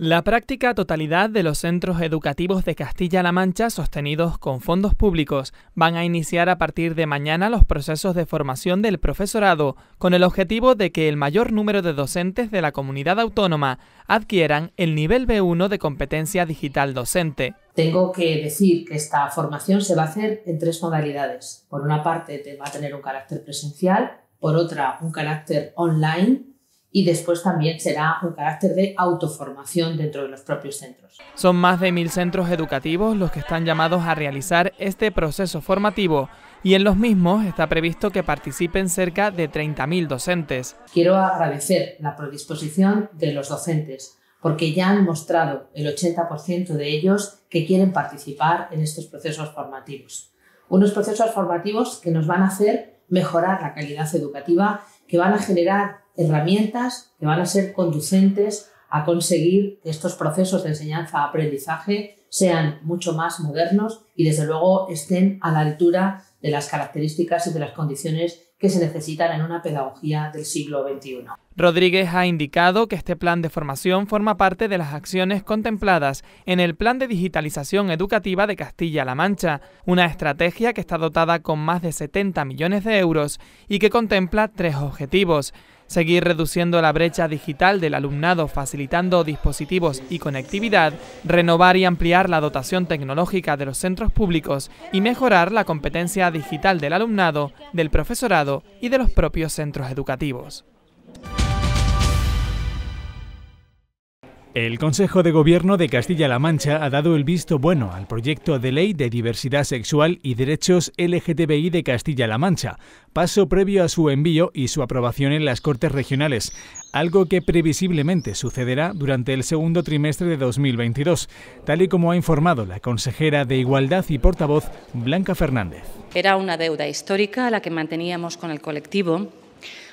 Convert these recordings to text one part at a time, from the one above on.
La práctica totalidad de los centros educativos de Castilla-La Mancha sostenidos con fondos públicos van a iniciar a partir de mañana los procesos de formación del profesorado con el objetivo de que el mayor número de docentes de la comunidad autónoma adquieran el nivel B1 de competencia digital docente. Tengo que decir que esta formación se va a hacer en tres modalidades. Por una parte va a tener un carácter presencial, por otra un carácter online y después también será un carácter de autoformación dentro de los propios centros. Son más de mil centros educativos los que están llamados a realizar este proceso formativo y en los mismos está previsto que participen cerca de 30.000 docentes. Quiero agradecer la predisposición de los docentes porque ya han mostrado el 80% de ellos que quieren participar en estos procesos formativos. Unos procesos formativos que nos van a hacer mejorar la calidad educativa, que van a generar herramientas que van a ser conducentes a conseguir que estos procesos de enseñanza-aprendizaje sean mucho más modernos y desde luego estén a la altura de las características y de las condiciones que se necesitan en una pedagogía del siglo XXI. Rodríguez ha indicado que este plan de formación forma parte de las acciones contempladas en el Plan de Digitalización Educativa de Castilla-La Mancha, una estrategia que está dotada con más de 70 millones de euros y que contempla tres objetivos seguir reduciendo la brecha digital del alumnado facilitando dispositivos y conectividad, renovar y ampliar la dotación tecnológica de los centros públicos y mejorar la competencia digital del alumnado, del profesorado y de los propios centros educativos. El Consejo de Gobierno de Castilla-La Mancha ha dado el visto bueno al proyecto de ley de diversidad sexual y derechos LGTBI de Castilla-La Mancha, paso previo a su envío y su aprobación en las Cortes Regionales, algo que previsiblemente sucederá durante el segundo trimestre de 2022, tal y como ha informado la consejera de Igualdad y portavoz Blanca Fernández. Era una deuda histórica la que manteníamos con el colectivo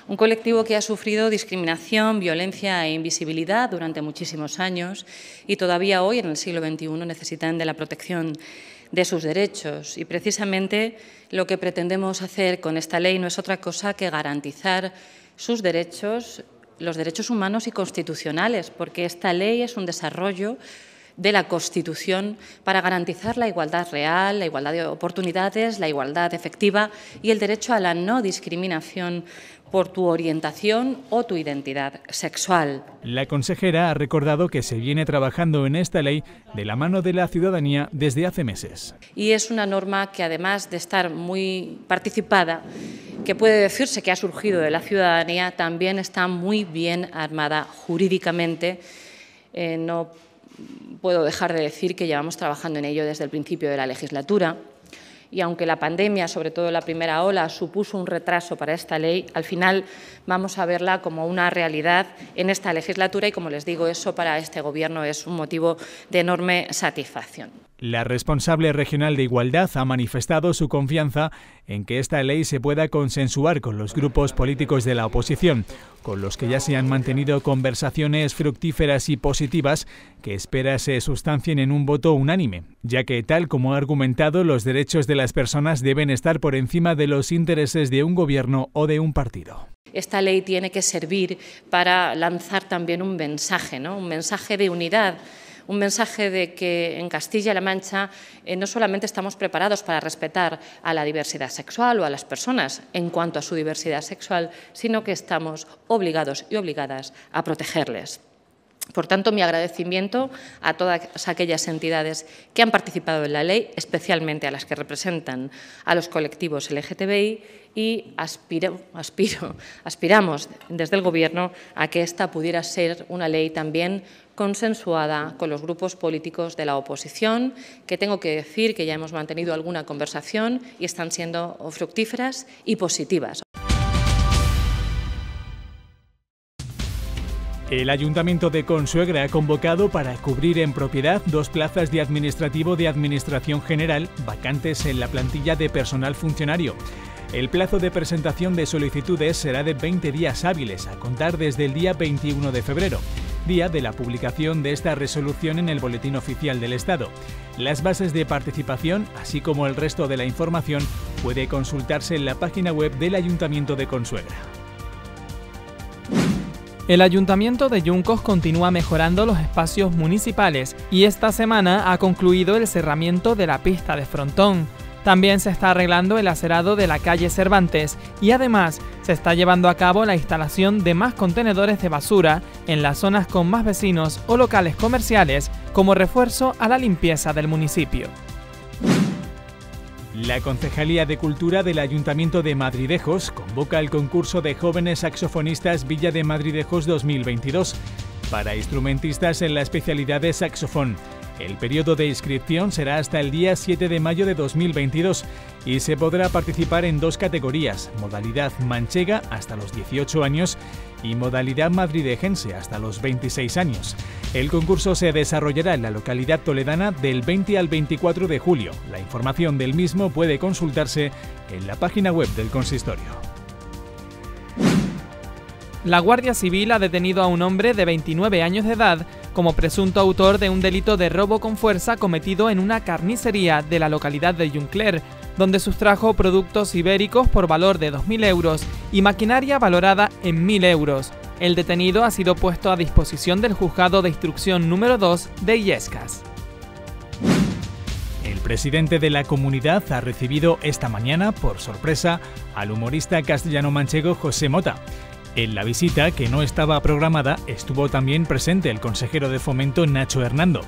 un colectivo que ha sufrido discriminación, violencia e invisibilidad durante muchísimos años y todavía hoy, en el siglo XXI, necesitan de la protección de sus derechos. Y precisamente lo que pretendemos hacer con esta ley no es otra cosa que garantizar sus derechos, los derechos humanos y constitucionales, porque esta ley es un desarrollo de la Constitución para garantizar la igualdad real, la igualdad de oportunidades, la igualdad efectiva y el derecho a la no discriminación por tu orientación o tu identidad sexual. La consejera ha recordado que se viene trabajando en esta ley de la mano de la ciudadanía desde hace meses. Y es una norma que además de estar muy participada, que puede decirse que ha surgido de la ciudadanía, también está muy bien armada jurídicamente. Eh, no puedo dejar de decir que llevamos trabajando en ello desde el principio de la legislatura y aunque la pandemia, sobre todo la primera ola, supuso un retraso para esta ley, al final vamos a verla como una realidad en esta legislatura y, como les digo, eso para este Gobierno es un motivo de enorme satisfacción. La responsable regional de Igualdad ha manifestado su confianza en que esta ley se pueda consensuar con los grupos políticos de la oposición, con los que ya se han mantenido conversaciones fructíferas y positivas que espera se sustancien en un voto unánime, ya que, tal como ha argumentado, los derechos de las personas deben estar por encima de los intereses de un gobierno o de un partido esta ley tiene que servir para lanzar también un mensaje, ¿no? un mensaje de unidad un mensaje de que en Castilla-La Mancha eh, no solamente estamos preparados para respetar a la diversidad sexual o a las personas en cuanto a su diversidad sexual, sino que estamos obligados y obligadas a protegerles. Por tanto, mi agradecimiento a todas aquellas entidades que han participado en la ley, especialmente a las que representan a los colectivos LGTBI y aspiro, aspiramos desde el Gobierno a que esta pudiera ser una ley también consensuada con los grupos políticos de la oposición, que tengo que decir que ya hemos mantenido alguna conversación y están siendo fructíferas y positivas. El Ayuntamiento de Consuegra ha convocado para cubrir en propiedad dos plazas de administrativo de Administración General vacantes en la plantilla de personal funcionario. El plazo de presentación de solicitudes será de 20 días hábiles a contar desde el día 21 de febrero, día de la publicación de esta resolución en el Boletín Oficial del Estado. Las bases de participación, así como el resto de la información, puede consultarse en la página web del Ayuntamiento de Consuegra. El Ayuntamiento de Yuncos continúa mejorando los espacios municipales y esta semana ha concluido el cerramiento de la pista de frontón. También se está arreglando el acerado de la calle Cervantes y además se está llevando a cabo la instalación de más contenedores de basura en las zonas con más vecinos o locales comerciales como refuerzo a la limpieza del municipio. La Concejalía de Cultura del Ayuntamiento de Madridejos convoca el concurso de jóvenes saxofonistas Villa de Madridejos 2022 para instrumentistas en la especialidad de saxofón. El periodo de inscripción será hasta el día 7 de mayo de 2022 y se podrá participar en dos categorías, modalidad manchega hasta los 18 años y modalidad madridejense hasta los 26 años. El concurso se desarrollará en la localidad toledana del 20 al 24 de julio. La información del mismo puede consultarse en la página web del consistorio. La Guardia Civil ha detenido a un hombre de 29 años de edad como presunto autor de un delito de robo con fuerza cometido en una carnicería de la localidad de Juncler, donde sustrajo productos ibéricos por valor de 2.000 euros y maquinaria valorada en 1.000 euros. El detenido ha sido puesto a disposición del juzgado de instrucción número 2 de Illescas. El presidente de la comunidad ha recibido esta mañana, por sorpresa, al humorista castellano-manchego José Mota. En la visita, que no estaba programada, estuvo también presente el consejero de fomento Nacho Hernando.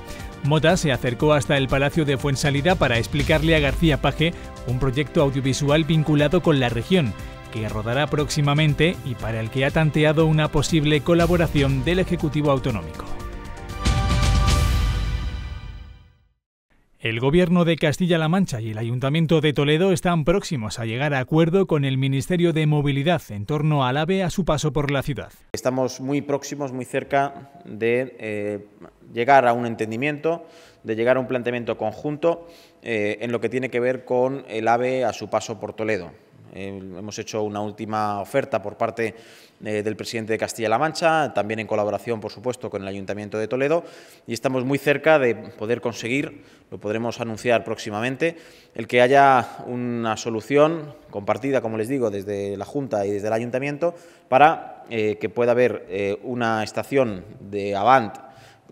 Mota se acercó hasta el Palacio de Fuensalida para explicarle a García Paje un proyecto audiovisual vinculado con la región, que rodará próximamente y para el que ha tanteado una posible colaboración del Ejecutivo Autonómico. El Gobierno de Castilla-La Mancha y el Ayuntamiento de Toledo están próximos a llegar a acuerdo con el Ministerio de Movilidad en torno al AVE a su paso por la ciudad. Estamos muy próximos, muy cerca de eh, llegar a un entendimiento, de llegar a un planteamiento conjunto eh, en lo que tiene que ver con el AVE a su paso por Toledo. Eh, hemos hecho una última oferta por parte eh, del presidente de Castilla-La Mancha, también en colaboración, por supuesto, con el Ayuntamiento de Toledo, y estamos muy cerca de poder conseguir, lo podremos anunciar próximamente, el que haya una solución compartida, como les digo, desde la Junta y desde el Ayuntamiento, para eh, que pueda haber una estación de Avant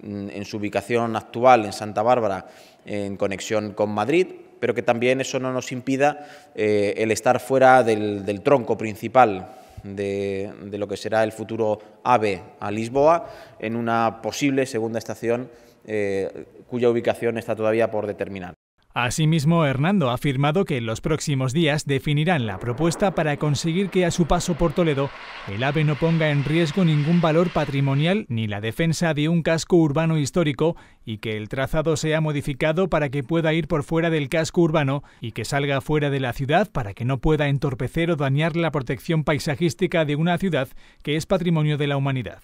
mm, en su ubicación actual en Santa Bárbara, en conexión con Madrid, pero que también eso no nos impida eh, el estar fuera del, tronco principal de, lo que será el futuro AVE a Lisboa, en una posible segunda estación eh, cuya ubicación está todavía por determinar. Asimismo, Hernando ha afirmado que en los próximos días definirán la propuesta para conseguir que a su paso por Toledo el AVE no ponga en riesgo ningún valor patrimonial ni la defensa de un casco urbano histórico y que el trazado sea modificado para que pueda ir por fuera del casco urbano y que salga fuera de la ciudad para que no pueda entorpecer o dañar la protección paisajística de una ciudad que es patrimonio de la humanidad.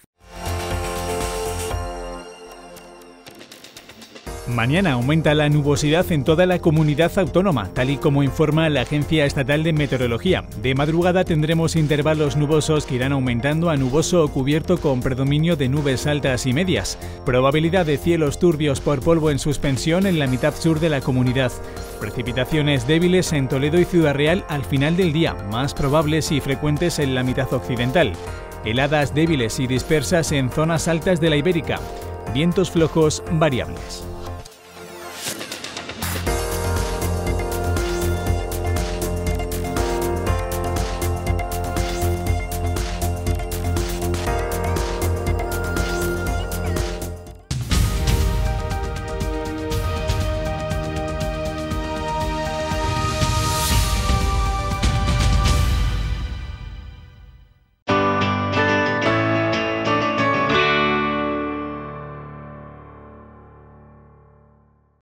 Mañana aumenta la nubosidad en toda la comunidad autónoma, tal y como informa la Agencia Estatal de Meteorología. De madrugada tendremos intervalos nubosos que irán aumentando a nuboso o cubierto con predominio de nubes altas y medias. Probabilidad de cielos turbios por polvo en suspensión en la mitad sur de la comunidad. Precipitaciones débiles en Toledo y Ciudad Real al final del día, más probables y frecuentes en la mitad occidental. Heladas débiles y dispersas en zonas altas de la Ibérica. Vientos flojos variables.